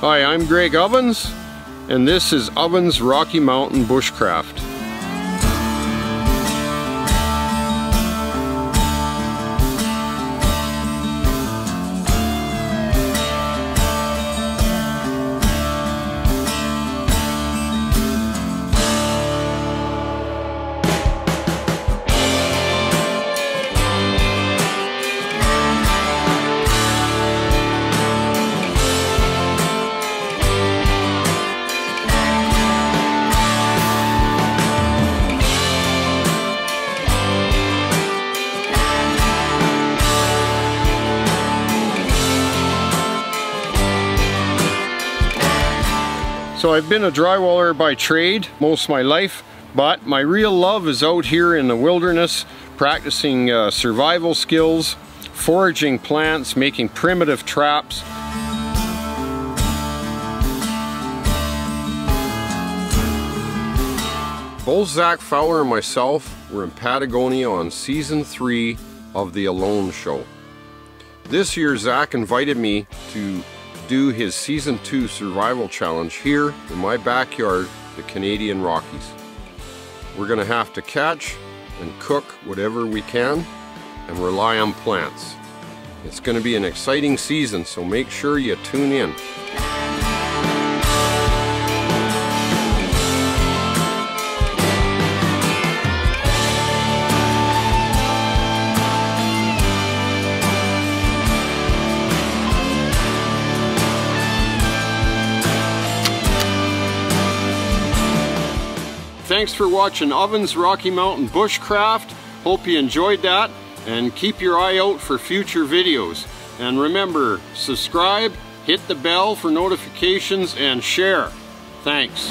Hi, I'm Greg Ovens, and this is Ovens Rocky Mountain Bushcraft. So I've been a drywaller by trade most of my life, but my real love is out here in the wilderness practicing uh, survival skills, foraging plants, making primitive traps. Both Zach Fowler and myself were in Patagonia on season three of The Alone Show. This year, Zach invited me to do his Season 2 Survival Challenge here in my backyard, the Canadian Rockies. We're going to have to catch and cook whatever we can and rely on plants. It's going to be an exciting season, so make sure you tune in. Thanks for watching Ovens Rocky Mountain Bushcraft. Hope you enjoyed that and keep your eye out for future videos. And remember, subscribe, hit the bell for notifications, and share. Thanks.